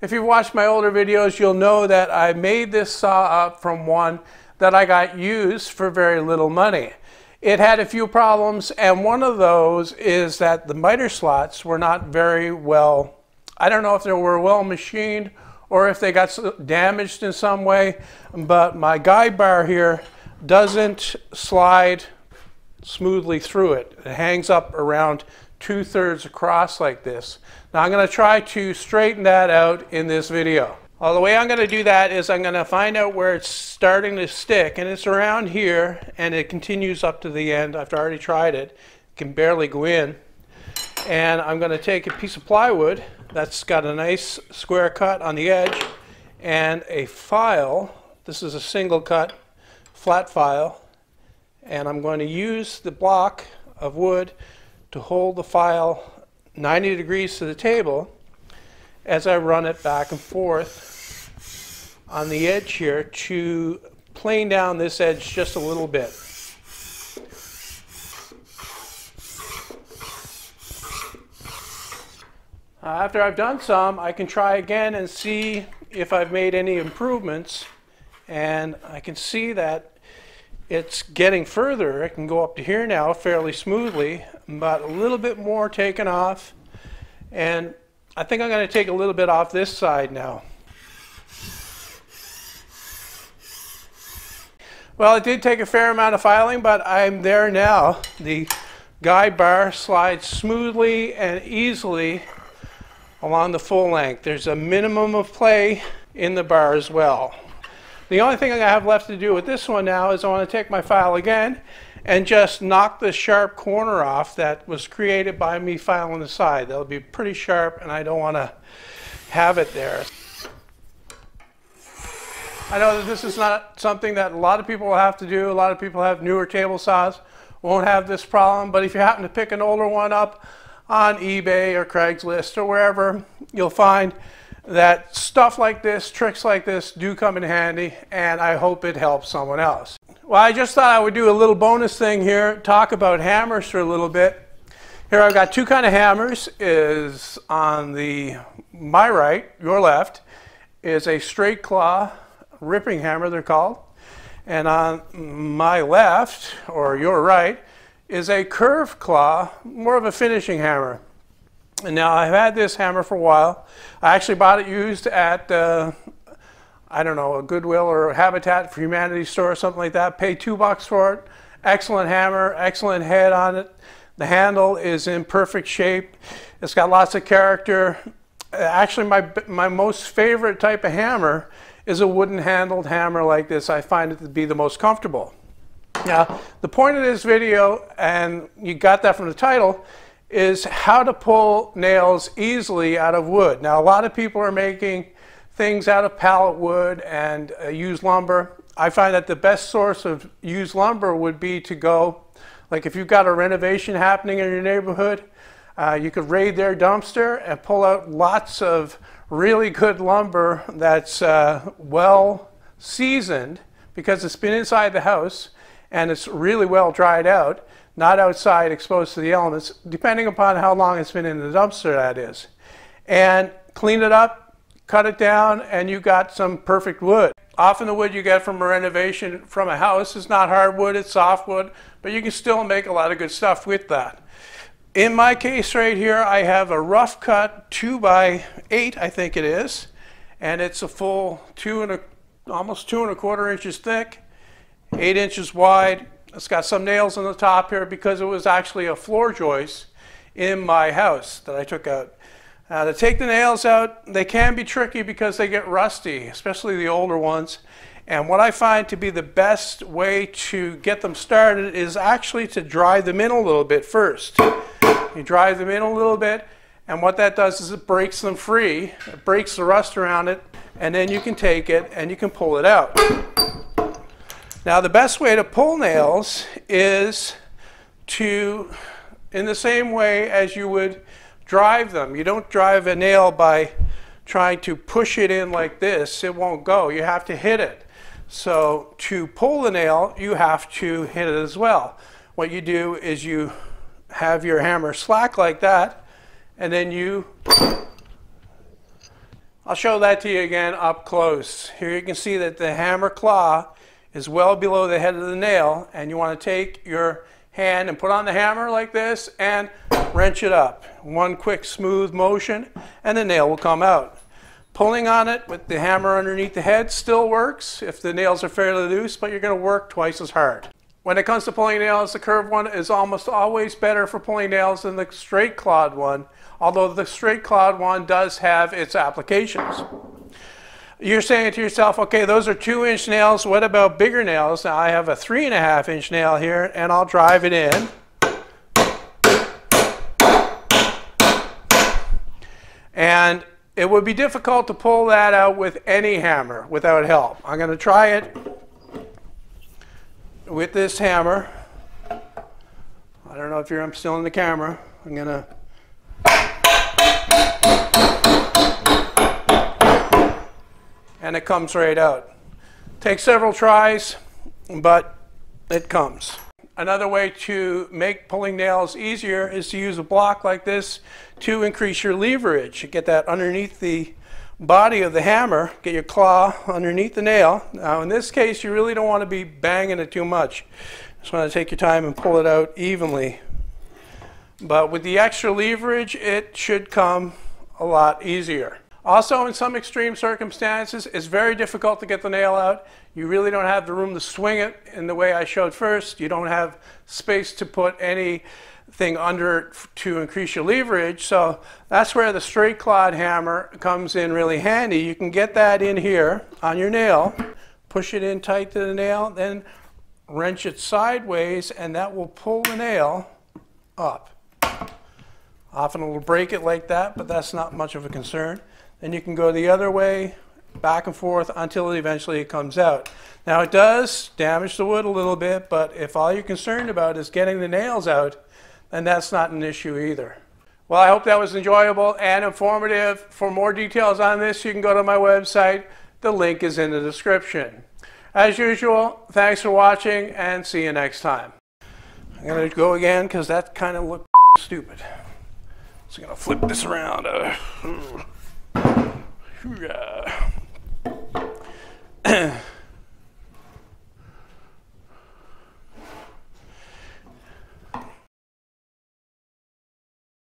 If you've watched my older videos, you'll know that I made this saw up from one that I got used for very little money. It had a few problems, and one of those is that the miter slots were not very well, I don't know if they were well machined or if they got damaged in some way, but my guide bar here doesn't slide smoothly through it. It hangs up around two-thirds across like this. Now I'm going to try to straighten that out in this video. Well, the way I'm going to do that is I'm going to find out where it's starting to stick, and it's around here, and it continues up to the end. I've already tried it. it can barely go in. And I'm going to take a piece of plywood that's got a nice square cut on the edge and a file. This is a single cut flat file. And I'm going to use the block of wood to hold the file 90 degrees to the table as I run it back and forth on the edge here to plane down this edge just a little bit. After I've done some, I can try again and see if I've made any improvements. And I can see that it's getting further. It can go up to here now fairly smoothly, but a little bit more taken off. And I think I'm going to take a little bit off this side now. Well, it did take a fair amount of filing, but I'm there now. The guide bar slides smoothly and easily along the full length. There's a minimum of play in the bar as well. The only thing I have left to do with this one now is I want to take my file again and just knock the sharp corner off that was created by me filing the side. That'll be pretty sharp and I don't want to have it there. I know that this is not something that a lot of people will have to do. A lot of people have newer table saws, won't have this problem, but if you happen to pick an older one up on eBay or Craigslist or wherever, you'll find that stuff like this, tricks like this do come in handy and I hope it helps someone else. Well, I just thought I would do a little bonus thing here, talk about hammers for a little bit. Here I've got two kind of hammers, is on the my right, your left, is a straight claw ripping hammer they're called. And on my left, or your right, is a curved claw, more of a finishing hammer. And now I've had this hammer for a while. I actually bought it used at, uh, I don't know, a Goodwill or a Habitat for Humanity store or something like that. Paid two bucks for it. Excellent hammer, excellent head on it. The handle is in perfect shape. It's got lots of character. Actually, my, my most favorite type of hammer is a wooden handled hammer like this. I find it to be the most comfortable. Now, the point of this video, and you got that from the title, is how to pull nails easily out of wood. Now a lot of people are making things out of pallet wood and uh, used lumber. I find that the best source of used lumber would be to go, like if you've got a renovation happening in your neighborhood, uh, you could raid their dumpster and pull out lots of really good lumber that's uh, well seasoned because it's been inside the house and it's really well dried out not outside exposed to the elements, depending upon how long it's been in the dumpster that is. And clean it up, cut it down, and you got some perfect wood. Often the wood you get from a renovation from a house is not hardwood, it's softwood, but you can still make a lot of good stuff with that. In my case right here, I have a rough cut two by eight, I think it is, and it's a full two and a, almost two and a quarter inches thick, eight inches wide, it's got some nails on the top here because it was actually a floor joist in my house that I took out. Uh, to take the nails out, they can be tricky because they get rusty, especially the older ones. And what I find to be the best way to get them started is actually to dry them in a little bit first. You dry them in a little bit, and what that does is it breaks them free. It breaks the rust around it, and then you can take it and you can pull it out. Now the best way to pull nails is to, in the same way as you would drive them. You don't drive a nail by trying to push it in like this. It won't go. You have to hit it. So to pull the nail, you have to hit it as well. What you do is you have your hammer slack like that, and then you I'll show that to you again up close. Here you can see that the hammer claw is well below the head of the nail and you want to take your hand and put on the hammer like this and wrench it up. One quick smooth motion and the nail will come out. Pulling on it with the hammer underneath the head still works if the nails are fairly loose, but you're going to work twice as hard. When it comes to pulling nails, the curved one is almost always better for pulling nails than the straight clawed one, although the straight clawed one does have its applications. You're saying to yourself, okay, those are two inch nails. What about bigger nails? Now I have a three and a half inch nail here and I'll drive it in. And it would be difficult to pull that out with any hammer without help. I'm going to try it with this hammer. I don't know if you're, I'm still in the camera. I'm going to and it comes right out. Takes several tries, but it comes. Another way to make pulling nails easier is to use a block like this to increase your leverage. Get that underneath the body of the hammer, get your claw underneath the nail. Now in this case you really don't want to be banging it too much. Just want to take your time and pull it out evenly. But with the extra leverage it should come a lot easier. Also, in some extreme circumstances, it's very difficult to get the nail out. You really don't have the room to swing it in the way I showed first. You don't have space to put anything under to increase your leverage. So that's where the straight clawed hammer comes in really handy. You can get that in here on your nail, push it in tight to the nail, then wrench it sideways, and that will pull the nail up. Often it will break it like that, but that's not much of a concern. Then you can go the other way, back and forth until eventually it comes out. Now it does damage the wood a little bit, but if all you're concerned about is getting the nails out, then that's not an issue either. Well, I hope that was enjoyable and informative. For more details on this, you can go to my website. The link is in the description. As usual, thanks for watching and see you next time. I'm going to go again because that kind of looked stupid. So I'm going to flip this around. Uh, yeah.